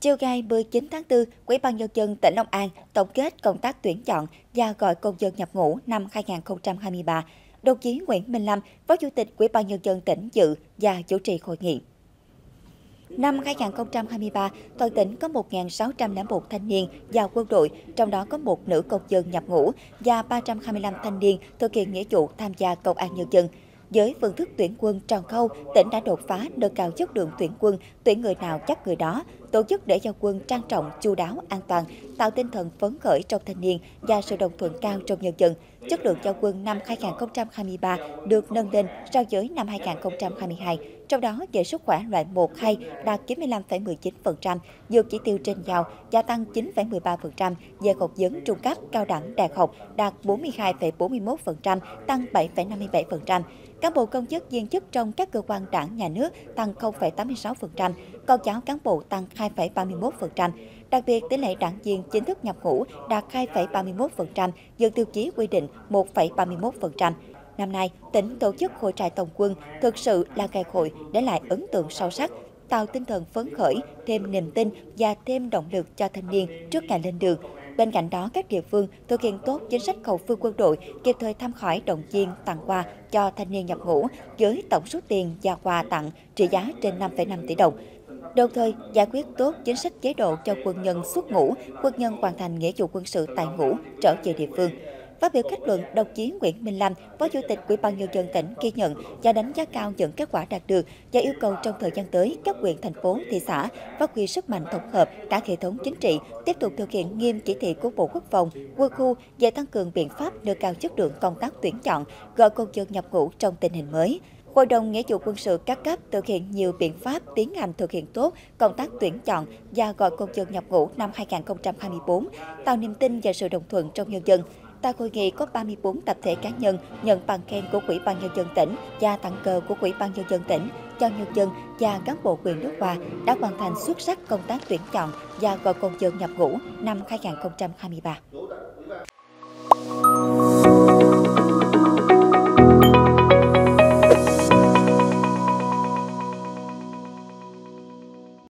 Chiều ngày 19 tháng 4, Ủy ban nhân dân tỉnh Long An tổng kết công tác tuyển chọn và gọi công dân nhập ngũ năm 2023. Đồng chí Nguyễn Minh Lâm, Phó Chủ tịch Ủy ban nhân dân tỉnh dự và chủ trì hội nghị. Năm 2023, toàn tỉnh có 1.601 thanh niên vào quân đội, trong đó có một nữ công dân nhập ngũ và 325 thanh niên thực hiện nghĩa vụ tham gia công an nhân dân. Với phương thức tuyển quân tròn khâu, tỉnh đã đột phá nâng cao chất lượng tuyển quân, tuyển người nào chắc người đó, tổ chức để giao quân trang trọng, chu đáo, an toàn, tạo tinh thần phấn khởi trong thanh niên và sự đồng thuận cao trong nhân dân. Chất lượng giao quân năm 2023 được nâng lên so với năm 2022, trong đó về sức khỏe loại 1, 2 đạt 95,19%, vượt chỉ tiêu trên giao, gia tăng 9,13%, về học vấn trung cấp, cao đẳng, đại học đạt 42,41%, tăng 7,57%. Cán bộ công chức viên chức trong các cơ quan đảng nhà nước tăng 0,86%, con cháu cán bộ tăng 2,31%. Đặc biệt, tỷ lệ đảng viên chính thức nhập ngũ đạt 2,31%, vượt tiêu chí quy định 1,31%. Năm nay, tỉnh tổ chức hội trại tổng quân thực sự là ngày hội để lại ấn tượng sâu sắc, tạo tinh thần phấn khởi, thêm niềm tin và thêm động lực cho thanh niên trước ngày lên đường. Bên cạnh đó, các địa phương thực hiện tốt chính sách cầu phương quân đội, kịp thời thăm hỏi động viên tặng quà cho thanh niên nhập ngũ với tổng số tiền và quà tặng trị giá trên 5,5 tỷ đồng. Đồng thời, giải quyết tốt chính sách chế độ cho quân nhân xuất ngũ, quân nhân hoàn thành nghĩa vụ quân sự tại ngũ trở về địa phương. Phát biểu kết luận, đồng chí Nguyễn Minh Lâm, Phó Chủ tịch Ủy ban nhân dân tỉnh ghi nhận và đánh giá cao những kết quả đạt được và yêu cầu trong thời gian tới các huyện thành phố, thị xã phát huy sức mạnh tổng hợp cả hệ thống chính trị tiếp tục thực hiện nghiêm chỉ thị của Bộ Quốc phòng, quân khu về tăng cường biện pháp nâng cao chất lượng công tác tuyển chọn, gọi công dân nhập ngũ trong tình hình mới. Hội đồng Nghĩa vụ quân sự các cấp thực hiện nhiều biện pháp tiến hành thực hiện tốt công tác tuyển chọn và gọi công dân nhập ngũ năm 2024, tạo niềm tin và sự đồng thuận trong nhân dân. Tại hội nghị có 34 tập thể cá nhân nhận bằng khen của Quỹ ban Nhân dân tỉnh và tặng cờ của Quỹ ban Nhân dân tỉnh cho nhân dân và cán bộ quyền nước hòa đã hoàn thành xuất sắc công tác tuyển chọn và gọi công dân nhập ngũ năm 2023.